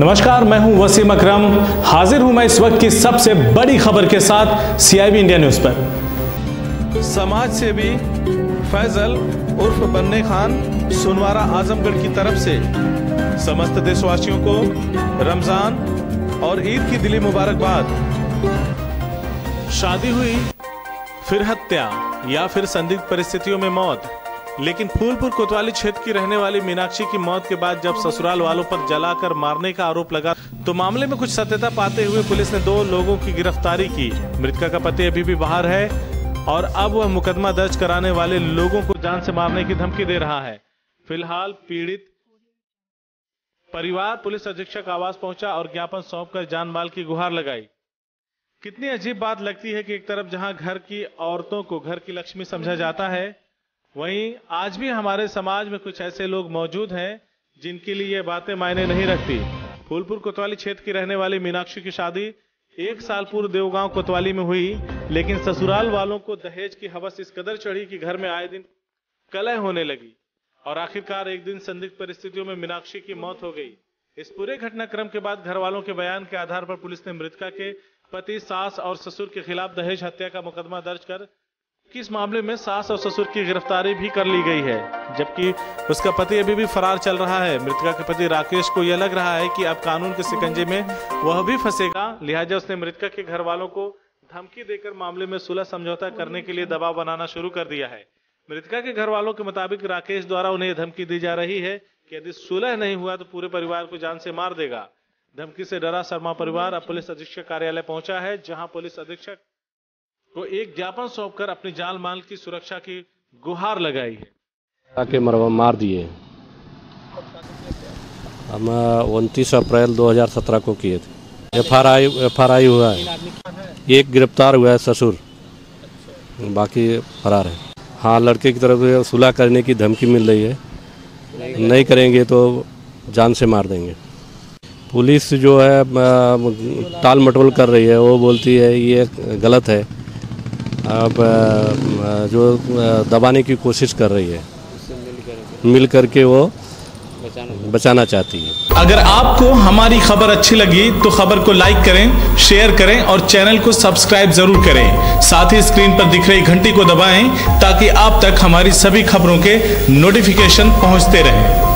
नमस्कार, मैं हूँ वसीम अकरम। हाजिर हूँ मैं इस वक्त की सबसे बड़ी खबर के साथ सीआईबी इंडिया न्यूज़ पर। समाज से भी फैजल उर्फ़ बन्ने खान सुनवारा आजमगढ़ की तरफ़ से। समस्त देशवासियों को रमज़ान और ईद की दिली मुबारकबाद। शादी हुई, फिर हत्या या फिर संदिग्ध परिस्थितियों में मौत। लेकिन फूलपुर कोतवाली क्षेत्र की रहने वाली मीनाक्षी की मौत के बाद जब ससुराल वालों पर जलाकर मारने का आरोप लगा तो मामले में कुछ सत्यता पाते हुए पुलिस ने दो लोगों की गिरफ्तारी की। मृतका का पति अभी भी बाहर है और अब वह मुकदमा दर्ज कराने वाले लोगों को जान से मारने की धमकी दे रहा है। फ़िलहाल पीड़ित परिवार पुलिस अधीक्षक आवास पहुँचा और ज्ञापन सौंपकर जान माल की गुहार लगाई। कितनी अजीब बात लगती है कि एक तरफ़ जहाँ घर की औरतों को घर की लक्ष्मी समझा जाता है वहीं आज भी हमारे समाज में कुछ ऐसे लोग मौजूद हैं जिनके लिए ये बातें मायने नहीं रखती। फूलपुर कोतवाली क्षेत्र की रहने वाली मीनाक्षी की शादी एक साल पूर्व देवगांव कोतवाली में हुई, लेकिन ससुराल वालों को दहेज की हवस इस कदर चढ़ी कि घर में आए दिन कलह होने लगी और आखिरकार एक दिन संदिग्ध परिस्थितियों में मीनाक्षी की मौत हो गई। इस पूरे घटनाक्रम के बाद घर वालों के बयान के आधार पर पुलिस ने मृतका के पति, सास और ससुर के खिलाफ दहेज हत्या का मुकदमा दर्ज कर किस मामले में सास और ससुर की गिरफ्तारी भी कर ली गई है? जबकि उसका पति अभी भी फरार चल रहा है। मृतका के पति राकेश को यह लग रहा है कि अब कानून के सिकंजे में वह भी फंसेगा। लिहाजा उसने मृतका के घर वालों को धमकी देकर मामले में सुलह समझौता करने के लिए दबाव बनाना शुरू कर दिया है। मृतका के घर वालों के मुताबिक राकेश द्वारा उन्हें धमकी दी जा रही है कि यदि सुलह नहीं हुआ तो पूरे परिवार को जान से मार देगा। धमकी से डरा शर्मा परिवार अब पुलिस अधीक्षक कार्यालय पहुँचा है, जहाँ पुलिस अधीक्षक को एक ज्ञापन सौंपकर अपने जान माल की सुरक्षा की गुहार लगाई आके मरवा मार दिए। हम उनतीस अप्रैल 2017 को किए थे। F R I F R I हुआ है। एक गिरफ़्तार हुआ है ससुर। बाकी फरार है। हाँ लड़के की तरफ़ से सुलह करने की धमकी मिल रही है। नहीं करेंगे तो जान से मार देंगे। पुलिस जो है टाल मटोल कर रही है। वो बोलती है, ये गलत है। जो दबाने की कोशिश कर रही है। मिल करके वो बचाना चाहती है। अगर आपको हमारी खबर अच्छी लगी तो खबर को लाइक करें शेयर करें और चैनल को सब्सक्राइब ज़रूर करें। साथ ही स्क्रीन पर दिख रही घंटी को दबाएँ, ताकि आप तक हमारी सभी खबरों के नोटिफिकेशन पहुँचते रहें।